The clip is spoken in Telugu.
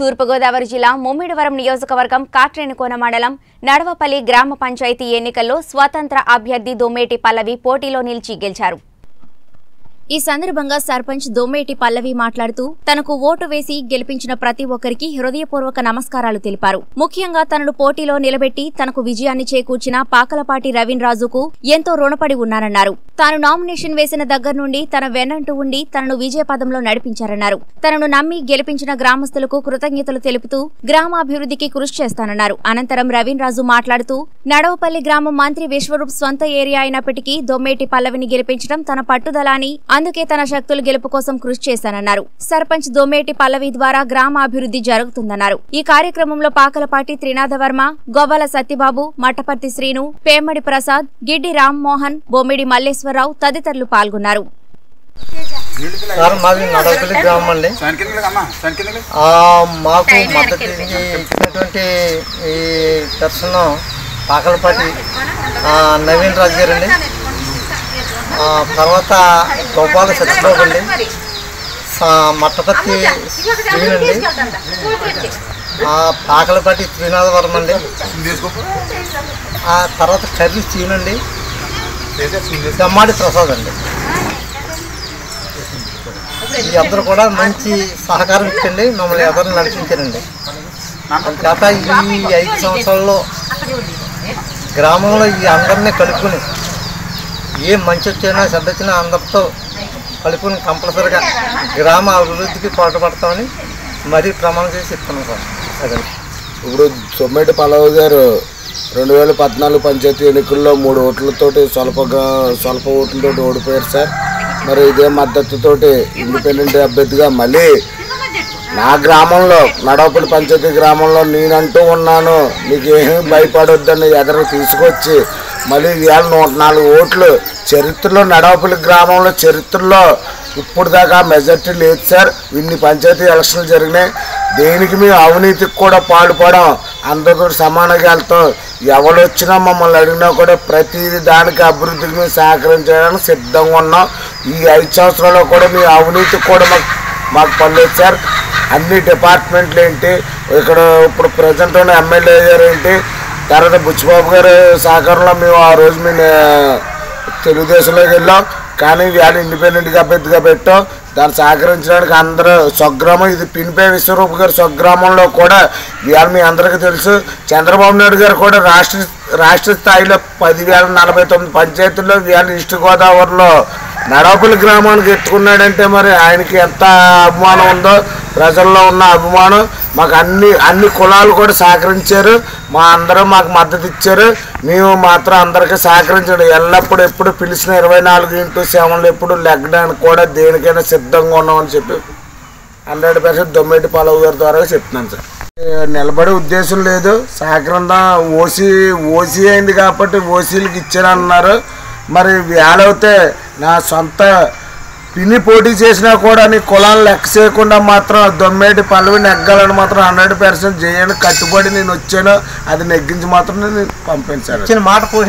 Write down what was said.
తూర్పుగోదావరి జిల్లా ముమ్మిడివరం నియోజకవర్గం కాట్రేనికోన మండలం నడవపల్లి గ్రామ పంచాయతీ ఎన్నికల్లో స్వతంత్ర అభ్యర్థి దొమ్మేటి పల్లవి పోటీలో నిలిచి గెలిచారు. ఈ సందర్భంగా సర్పంచ్ దొమ్మేటి పల్లవి మాట్లాడుతూ తనకు ఓటు వేసి గెలిపించిన ప్రతి ఒక్కరికి హృదయపూర్వక నమస్కారాలు తెలిపారు. ముఖ్యంగా తనను పోటీలో నిలబెట్టి తనకు విజయాన్ని చేకూర్చిన పాకలపాటి రవీన్ రాజుకు ఎంతో రుణపడి ఉన్నానన్నారు. తాను నామినేషన్ వేసిన దగ్గర నుండి తన వెన్నంటూ ఉండి తనను విజయపదంలో నడిపించారన్నారు. తనను నమ్మి గెలిపించిన గ్రామస్తులకు కృతజ్ఞతలు తెలుపుతూ గ్రామాభివృద్ధికి కృషి చేస్తానన్నారు. అనంతరం రవీంద్రాజు మాట్లాడుతూ నడవపల్లి గ్రామం మంత్రి విశ్వరూప్ సొంత ఏరియా అయినప్పటికీ దొమ్మేటి పల్లవిని గెలిపించడం తన పట్టుదల అని అందుకే తన శక్తులు గెలుపు కోసం కృషి చేశానన్నారు. సర్పంచ్ దొమ్మేటి పల్లవి ద్వారా గ్రామ అభివృద్ధి జరుగుతుందన్నారు. ఈ కార్యక్రమంలో పాకలపాటి త్రినాథవర్మ గొవ్వల సత్యబాబు మట్టపర్తి శ్రీను పేమడి ప్రసాద్ గిడ్డి రామ్మోహన్ బొమ్మిడి మల్లేశ్వరరావు తదితరులు పాల్గొన్నారు. సార్ మాది నడవపల్లి గ్రామం అండి మాకు మద్దతు ఇచ్చి- ఇచ్చినటువంటి ఈ దర్శనం పాకలపాటి ఆ, నవీన్ రాజు గారు అండి ఆ, తర్వాత గోపాల సత్యబాబు అండి. సా- మట్టపత్తి శ్రీనండి. ఆ, పాకలపాటి శ్రీనాథవరం అండి. తర్వాత కర్రీ చీనండి. దమ్మాడి ప్రసాద్ అండి. ఈ అందరూ కూడా మంచి సహకారం ఇచ్చండి మమ్మల్ని ఎవరిని నడిపించారండి. గత ఈ ఐదు సంవత్సరాల్లో గ్రామంలో ఈ అందరినీ కలుపుకొని ఏ మంచి వచ్చినా చెడ్డ వచ్చినా అందరితో కలుపుకొని కంపల్సరిగా గ్రామ అభివృద్ధికి పాటుపడతామని మరీ ప్రమాణం చేసి చెప్తున్నాం సార్. అదండి ఇప్పుడు సొమ్మేటి పల్లవి గారు రెండు వేల పద్నాలుగు పంచాయతీ ఎన్నికల్లో మూడు ఓట్లతోటి స్వల్పగా స్వల్ప ఓట్లతోటి ఓడిపోయారు సార్. మరి ఇదే మద్దతుతోటి ఇండిపెండెంట్ అభ్యర్థిగా మళ్ళీ నా గ్రామంలో నడవపల్లి పంచాయతీ గ్రామంలో నేనంటూ ఉన్నాను. మీకు ఏమీ భయపడొద్దని ఎదరు తీసుకొచ్చి మళ్ళీ ఇవాళ నూట నాలుగు ఓట్లు చరిత్రలో నడవపల్లి గ్రామంలో చరిత్రలో ఇప్పుడు దాకా మెజార్టీ లేదు సార్. ఇన్ని పంచాయతీ ఎలక్షన్లు జరిగినాయి. దేనికి మేము అవినీతికి కూడా పాల్పడం అందరితో సమానంగా వెళ్తాం ఎవరు వచ్చినా మమ్మల్ని అడిగినా కూడా ప్రతిది దానికి అభివృద్ధికి మేము సహకరించడానికి సిద్ధంగా ఉన్నాం. ఈ ఐదు సంవత్సరాల్లో కూడా మీ అవినీతికి కూడా మాకు మాకు పర్లేదు సార్. అన్ని డిపార్ట్మెంట్లు ఏంటి ఇక్కడ ఇప్పుడు ప్రజెంట్ ఉన్న ఎమ్మెల్యే గారు ఏంటి తర్వాత బుచ్చిబాబు గారి సహకారంలో మేము ఆ రోజు మేము తెలుగుదేశంలోకి వెళ్ళాం. కానీ వాళ్ళు ఇండిపెండెంట్గా అభ్యర్థిగా పెట్టాం. దాన్ని సహకరించడానికి అందరూ స్వగ్రామం ఇది పినిపే విశ్వరూప్ గారి స్వగ్రామంలో కూడా ఇవాళ మీ అందరికీ తెలుసు. చంద్రబాబు నాయుడు గారు కూడా రాష్ట్ర రాష్ట్ర స్థాయిలో పదివేల నలభై తొమ్మిది పంచాయతీల్లో ఇవాళ ఈస్ట్ గోదావరిలో నడవపల్లి గ్రామానికి ఎత్తుకున్నాడంటే మరి ఆయనకి ఎంత అభిమానం ఉందో ప్రజల్లో ఉన్న అభిమానం మాకు అన్ని అన్ని కులాలు కూడా సహకరించారు. మా అందరూ మాకు మద్దతు ఇచ్చారు. మేము మాత్రం అందరికీ సహకరించడం. ఎల్లప్పుడూ ఎప్పుడు పిలిచిన ఇరవై నాలుగు ఇంటూ సెవెన్లు ఎప్పుడు లెగ్గడానికి కూడా దేనికైనా సిద్ధంగా ఉన్నామని చెప్పి హండ్రెడ్ పర్సెంట్ దొమ్మేటి పలవు గారి ద్వారా చెప్తున్నాను సార్. నిలబడే ఉద్దేశం లేదు. సహకరంగా ఓసీ ఓసీ అయింది కాబట్టి ఓసీలకు ఇచ్చారన్నారు మరి వేలవుతే నా సొంత పిన్ని పోటీ చేసినా కూడా నీ కులాన్ని లెక్క చేయకుండా మాత్రం దొమ్మేటి పల్లవి నెగ్గాలని మాత్రం హండ్రెడ్ పర్సెంట్ చేయను కట్టుబడి నేను వచ్చాను. అది నెగ్గించి మాత్రం నేను పంపించాను. మాట పోయి